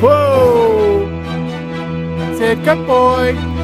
Whoa! Said, good boy.